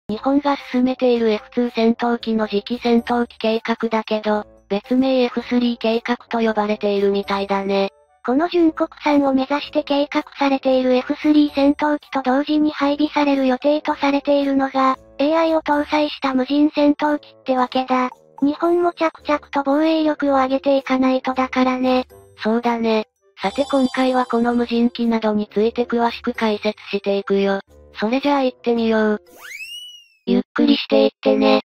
日本が進めている F2 戦闘機の次期戦闘機計画だけど、別名 F3 計画と呼ばれているみたいだね。この純国産を目指して計画されている F3 戦闘機と同時に配備される予定とされているのが、AI を搭載した無人戦闘機ってわけだ。日本も着々と防衛力を上げていかないとだからね。そうだね。さて今回はこの無人機などについて詳しく解説していくよ。それじゃあ行ってみよう。ゆっくりしていってね。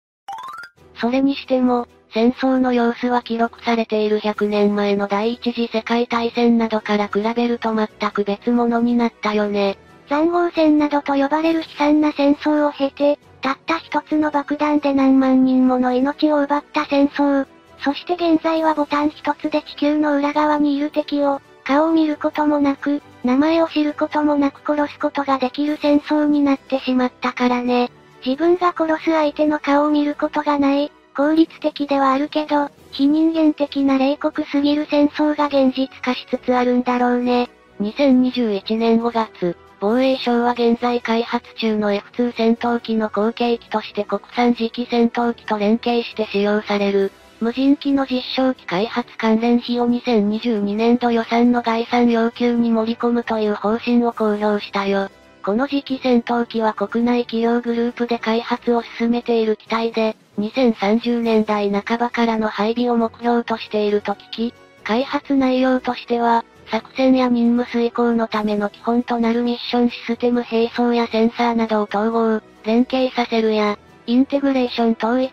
それにしても、戦争の様子は記録されている100年前の第一次世界大戦などから比べると全く別物になったよね。残壕戦などと呼ばれる悲惨な戦争を経て、たった一つの爆弾で何万人もの命を奪った戦争。そして現在はボタン一つで地球の裏側にいる敵を、顔を見ることもなく、名前を知ることもなく殺すことができる戦争になってしまったからね。自分が殺す相手の顔を見ることがない、効率的ではあるけど、非人間的な冷酷すぎる戦争が現実化しつつあるんだろうね。2021年5月、防衛省は現在開発中の F2 戦闘機の後継機として国産次期戦闘機と連携して使用される、無人機の実証機開発関連費を2022年度予算の概算要求に盛り込むという方針を公表したよ。この次期戦闘機は国内企業グループで開発を進めている機体で、2030年代半ばからの配備を目標としていると聞き、開発内容としては、作戦や任務遂行のための基本となるミッションシステム並走やセンサーなどを統合、連携させるや、インテグレーション統一、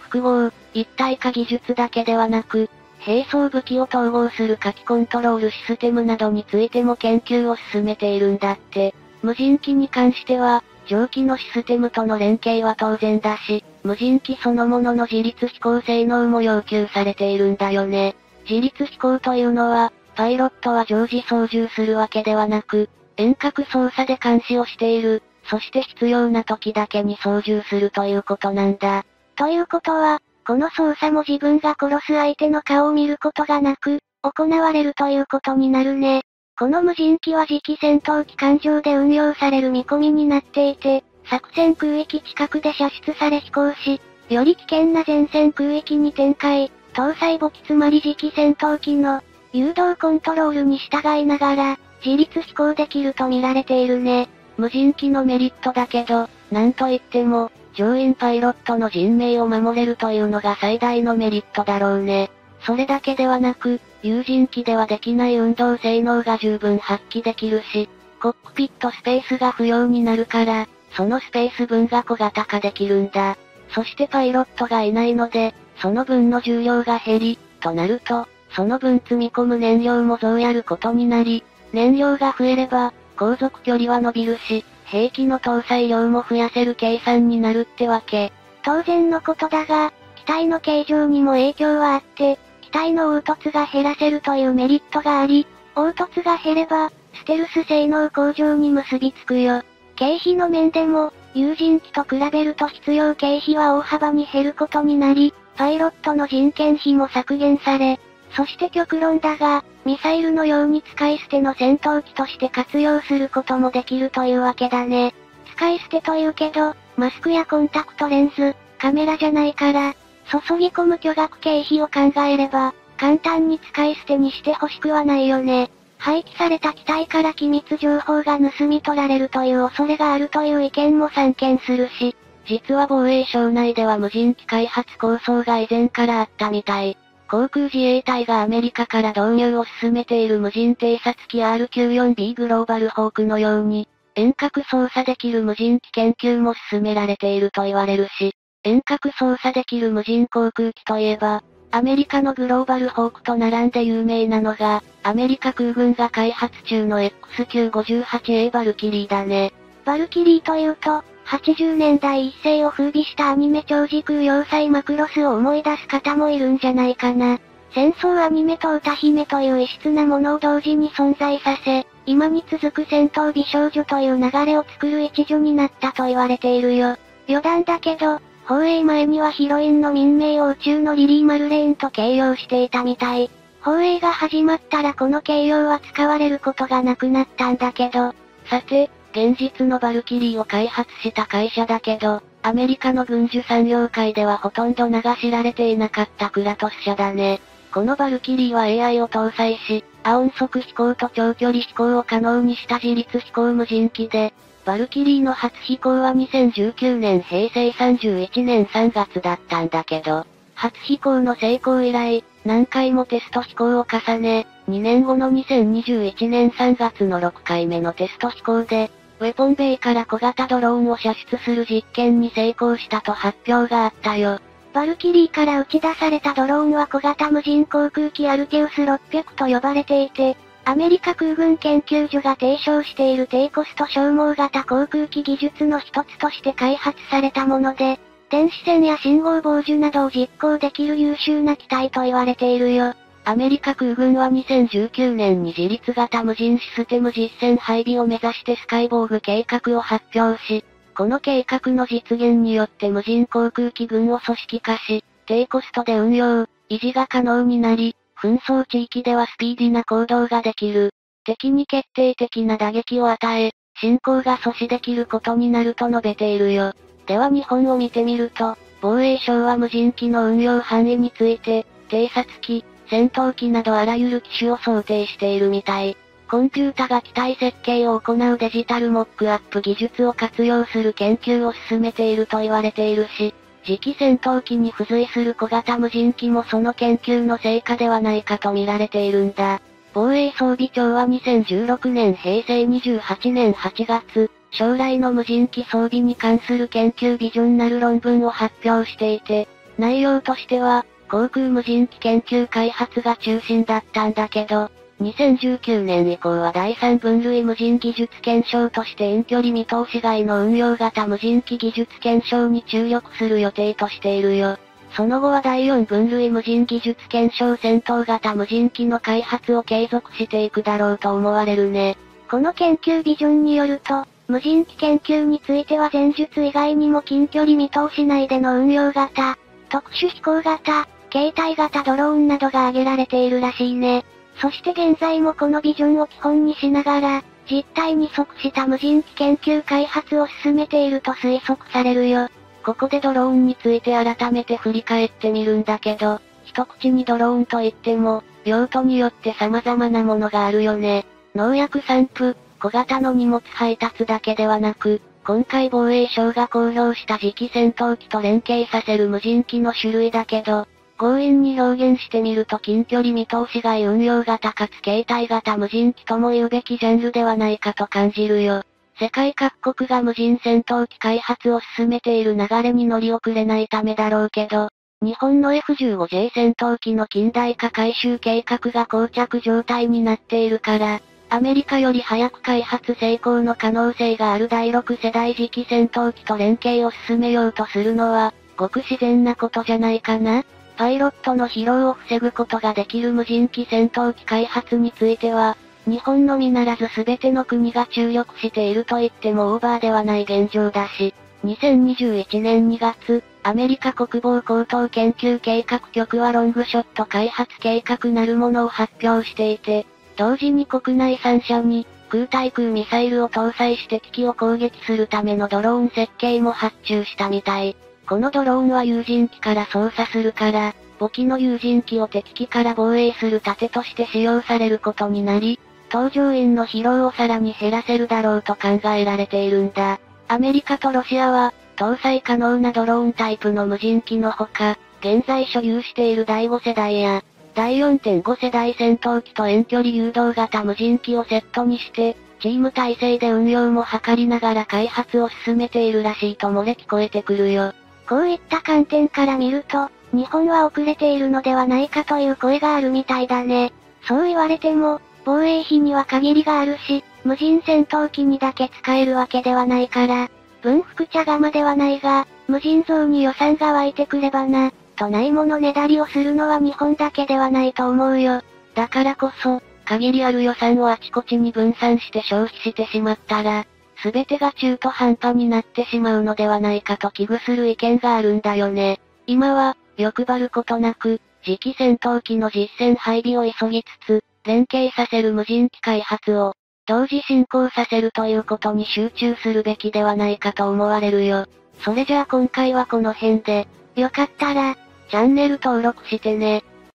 複合、一体化技術だけではなく、並走武器を統合する火器コントロールシステムなどについても研究を進めているんだって。無人機に関しては、蒸気のシステムとの連携は当然だし、無人機そのものの自立飛行性能も要求されているんだよね。自立飛行というのは、パイロットは常時操縦するわけではなく、遠隔操作で監視をしている、そして必要な時だけに操縦するということなんだ。ということは、この操作も自分が殺す相手の顔を見ることがなく、行われるということになるね。この無人機は次期戦闘機関上で運用される見込みになっていて、作戦空域近くで射出され飛行し、より危険な前線空域に展開、搭載母機つまり次期戦闘機の誘導コントロールに従いながら、自立飛行できると見られているね。無人機のメリットだけど、なんといっても、乗員パイロットの人命を守れるというのが最大のメリットだろうね。それだけではなく、有人機ではできない運動性能が十分発揮できるし、コックピットスペースが不要になるから、そのスペース分が小型化できるんだ。そしてパイロットがいないので、その分の重量が減り、となると、その分積み込む燃料も増やることになり、燃料が増えれば、航続距離は伸びるし、兵器の搭載量も増やせる計算になるってわけ。当然のことだが、機体の形状にも影響はあって、機体の凹凸が減らせるというメリットがあり、凹凸が減れば、ステルス性能向上に結びつくよ。経費の面でも、有人機と比べると必要経費は大幅に減ることになり、パイロットの人件費も削減され、そして極論だが、ミサイルのように使い捨ての戦闘機として活用することもできるというわけだね。使い捨てというけど、マスクやコンタクトレンズ、カメラじゃないから、注ぎ込む巨額経費を考えれば、簡単に使い捨てにしてほしくはないよね。廃棄された機体から機密情報が盗み取られるという恐れがあるという意見も散見するし、実は防衛省内では無人機開発構想が以前からあったみたい。航空自衛隊がアメリカから導入を進めている無人偵察機 R94B グローバルホークのように、遠隔操作できる無人機研究も進められていると言われるし、遠隔操作できる無人航空機といえば、アメリカのグローバルホークと並んで有名なのが、アメリカ空軍が開発中の XQ58A バルキリーだね。バルキリーというと、80年代一世を風靡したアニメ超時空要塞マクロスを思い出す方もいるんじゃないかな。戦争アニメと歌姫という異質なものを同時に存在させ、今に続く戦闘美少女という流れを作る一助になったと言われているよ。余談だけど、放映前にはヒロインの民名を宇宙のリリー・マルレーンと形容していたみたい。放映が始まったらこの形容は使われることがなくなったんだけど。さて、現実のバルキリーを開発した会社だけど、アメリカの軍需産業界ではほとんど名が知られていなかったクラトス社だね。このバルキリーは AI を搭載し、ア音速飛行と長距離飛行を可能にした自立飛行無人機で、バルキリーの初飛行は2019年平成31年3月だったんだけど、初飛行の成功以来、何回もテスト飛行を重ね、2年後の2021年3月の6回目のテスト飛行で、ウェポンベイから小型ドローンを射出する実験に成功したと発表があったよ。バルキリーから打ち出されたドローンは小型無人航空機アルテウス600と呼ばれていて、アメリカ空軍研究所が提唱している低コスト消耗型航空機技術の一つとして開発されたもので、電子戦や信号傍受などを実行できる優秀な機体と言われているよ。アメリカ空軍は2019年に自立型無人システム実戦配備を目指してスカイボーグ計画を発表し、この計画の実現によって無人航空機軍を組織化し、低コストで運用、維持が可能になり、紛争地域ではスピーディな行動ができる。敵に決定的な打撃を与え、侵攻が阻止できることになると述べているよ。では日本を見てみると、防衛省は無人機の運用範囲について、偵察機、戦闘機などあらゆる機種を想定しているみたい。コンピュータが機体設計を行うデジタルモックアップ技術を活用する研究を進めていると言われているし、次期戦闘機に付随する小型無人機もその研究の成果ではないかと見られているんだ。防衛装備庁は2016年平成28年8月、将来の無人機装備に関する研究ビジョンなる論文を発表していて、内容としては、航空無人機研究開発が中心だったんだけど、2019年以降は第3分類無人技術検証として遠距離見通し外の運用型無人機技術検証に注力する予定としているよ。その後は第4分類無人技術検証戦闘型無人機の開発を継続していくだろうと思われるね。この研究ビジョンによると、無人機研究については前述以外にも近距離見通し内での運用型、特殊飛行型、携帯型ドローンなどが挙げられているらしいね。そして現在もこのビジョンを基本にしながら、実態に即した無人機研究開発を進めていると推測されるよ。ここでドローンについて改めて振り返ってみるんだけど、一口にドローンといっても、用途によって様々なものがあるよね。農薬散布、小型の荷物配達だけではなく、今回防衛省が公表した次期戦闘機と連携させる無人機の種類だけど、強引に表現してみると近距離見通し外運用型かつ携帯型無人機とも言うべきジャンルではないかと感じるよ。世界各国が無人戦闘機開発を進めている流れに乗り遅れないためだろうけど、日本の F15J 戦闘機の近代化改修計画が膠着状態になっているから、アメリカより早く開発成功の可能性がある第6世代次期戦闘機と連携を進めようとするのは、ごく自然なことじゃないかな？パイロットの疲労を防ぐことができる無人機戦闘機開発については、日本のみならず全ての国が注力していると言ってもオーバーではない現状だし、2021年2月、アメリカ国防高等研究計画局はロングショット開発計画なるものを発表していて、同時に国内3社に、空対空ミサイルを搭載して敵機を攻撃するためのドローン設計も発注したみたい。このドローンは有人機から操作するから、簿記の有人機を敵機から防衛する盾として使用されることになり、搭乗員の疲労をさらに減らせるだろうと考えられているんだ。アメリカとロシアは、搭載可能なドローンタイプの無人機のほか、現在所有している第5世代や、第4.5世代戦闘機と遠距離誘導型無人機をセットにして、チーム体制で運用も図りながら開発を進めているらしいと漏れ聞こえてくるよ。こういった観点から見ると、日本は遅れているのではないかという声があるみたいだね。そう言われても、防衛費には限りがあるし、無人戦闘機にだけ使えるわけではないから、文福茶釜ではないが、無人像に予算が湧いてくればな、とないものねだりをするのは日本だけではないと思うよ。だからこそ、限りある予算をあちこちに分散して消費してしまったら、すべてが中途半端になってしまうのではないかと危惧する意見があるんだよね。今は、欲張ることなく、次期戦闘機の実戦配備を急ぎつつ、連携させる無人機開発を、同時進行させるということに集中するべきではないかと思われるよ。それじゃあ今回はこの辺で、よかったら、チャンネル登録してね。